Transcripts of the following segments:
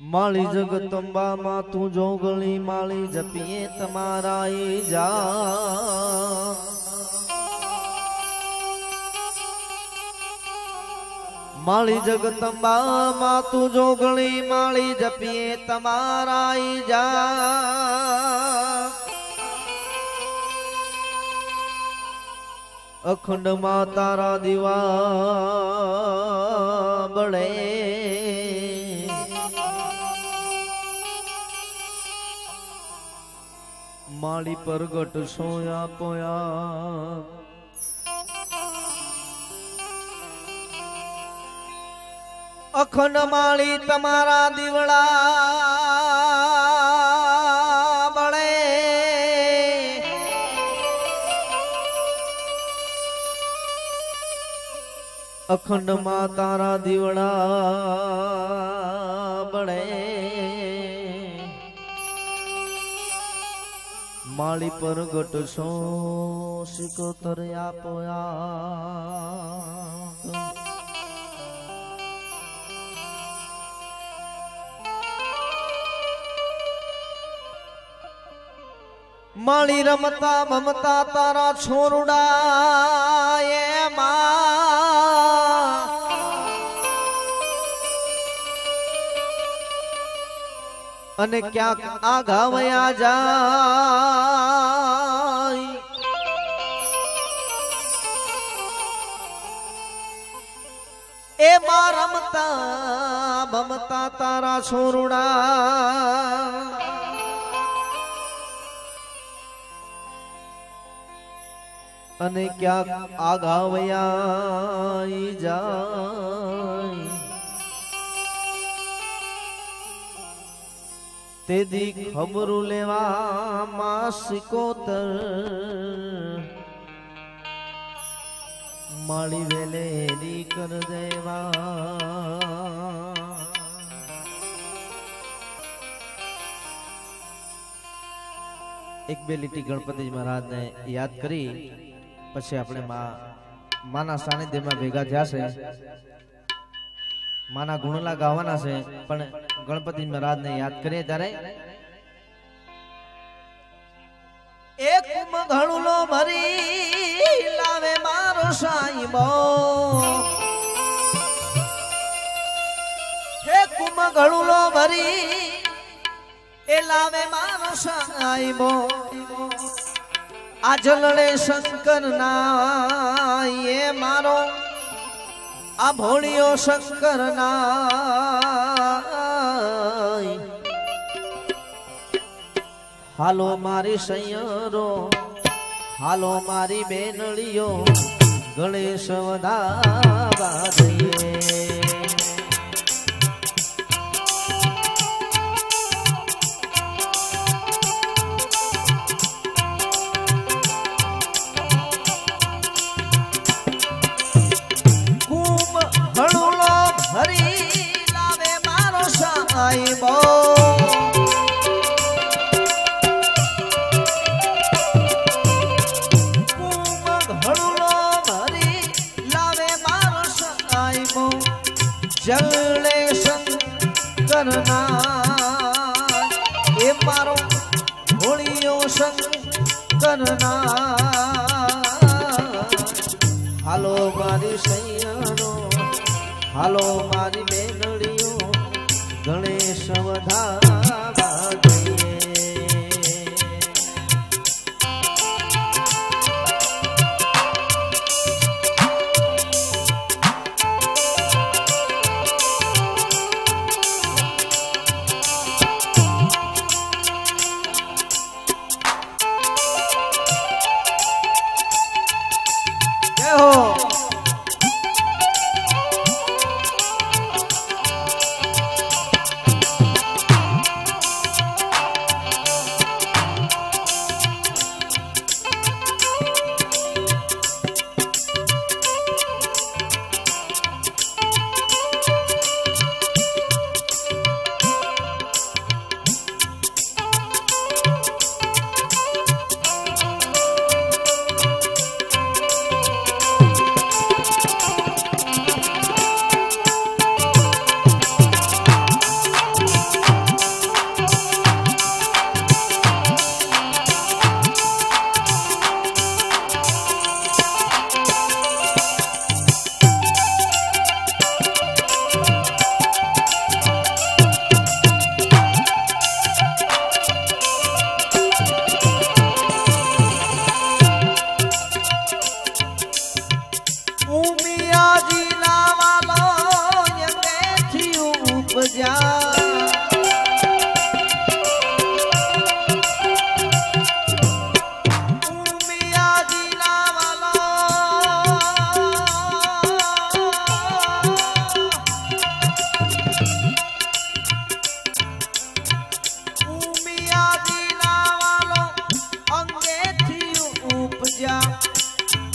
માળી જગતંબા માં તું જોગલી માળી જપીએ તમારા એ જા. માળી જગતંબા માં તું જોગણી માળી જપીએ તમારા ઈ જા. અખંડમાં તારા દીવા બળે. માળી પ્રગટ સોયા પોયા અખન માળી તમારા દીવડા બળે. અખંડમાં તારા દીવડા બળે. માળી પર ગટ સો સિકોતર આપોયા માળી રમતા મમતા તારા છોરડા એમાં અને ક્યાંક આઘાવયા જાય. એ માં રમતા બમતા તારા છોરડા. અને ક્યાંક આગાવયા જાય. તેદી ખબરું લેવા માસિકોતર માળી વેલેરી કર દેવા. એક બે લીટી ગણપતિજી મહારાજને યાદ કરી, પછી આપણે મા માના સાનિધ્યમાં ભેગા થયા છે. માના ગુણલા ગાવાના છે, પણ ગણપતિ મહારાજને યાદ કરીએ ત્યારે એક ઘણુલો ભરી લાવે મારો સાઈબો. હે કુમ ઘણુલો ભરી એ લાવે મારો સાઈબો. આ જલડે શંકર ના એ મારો આ ભોળિયો શંકર ના હાલો મારી સૈયરો હાલો મારી બેનળીઓ ગણેશ વધાવા દઈએ મારો સાઈબો જલે શંકરના એ મારો હોળિયો શંકરના હાલો મારી સૈયાનો, હાલો મારી બેનડીઓ, ગણેશ વધાવા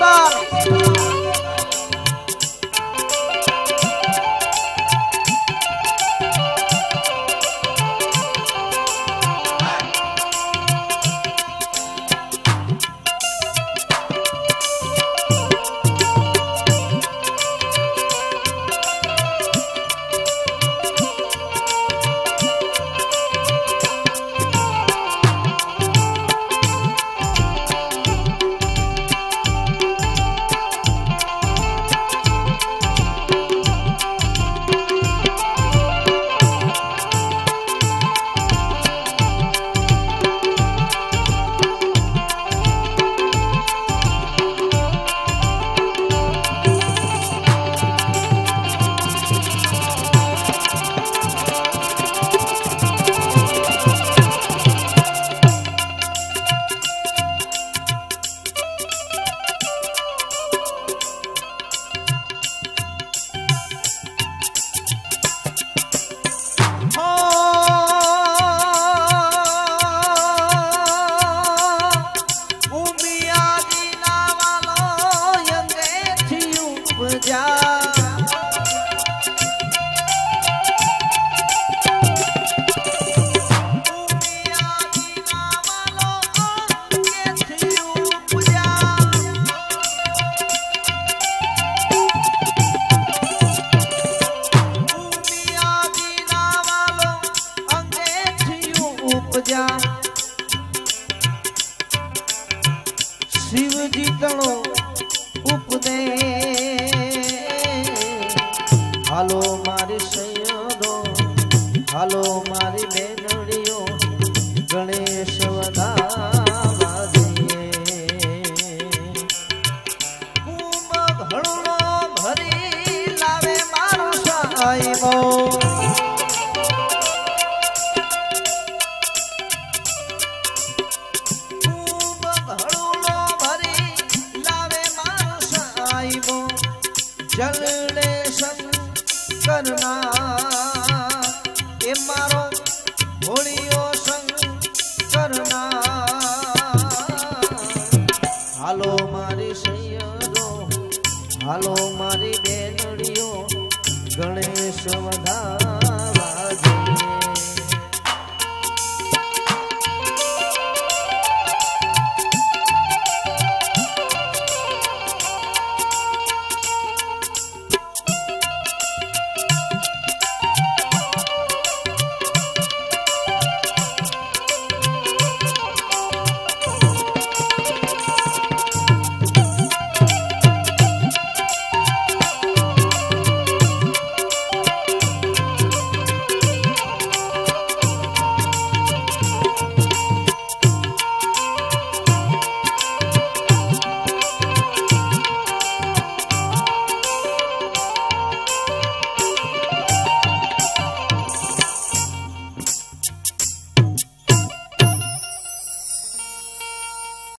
棒. Yeah. ગણેશ વધાવા જઈએ હું ઘણો ભરી લાવે મારો સાહેબો करना હાલો મારી બેનડીઓ ગણેશ વધાર